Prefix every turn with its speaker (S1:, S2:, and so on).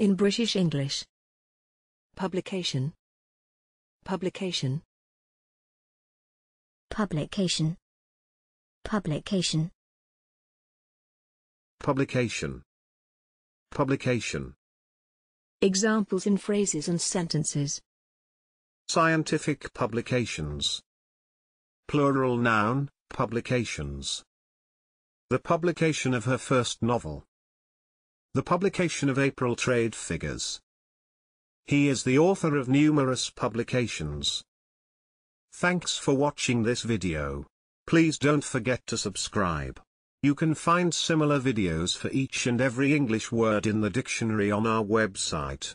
S1: In British English. Publication. Publication.
S2: Publication. Publication.
S3: Publication. Publication.
S1: Examples in phrases and sentences.
S3: Scientific publications. Plural noun, publications. The publication of her first novel. The publication of April trade figures. He is the author of numerous publications. Thanks for watching this video. Please don't forget to subscribe. You can find similar videos for each and every English word in the dictionary on our website.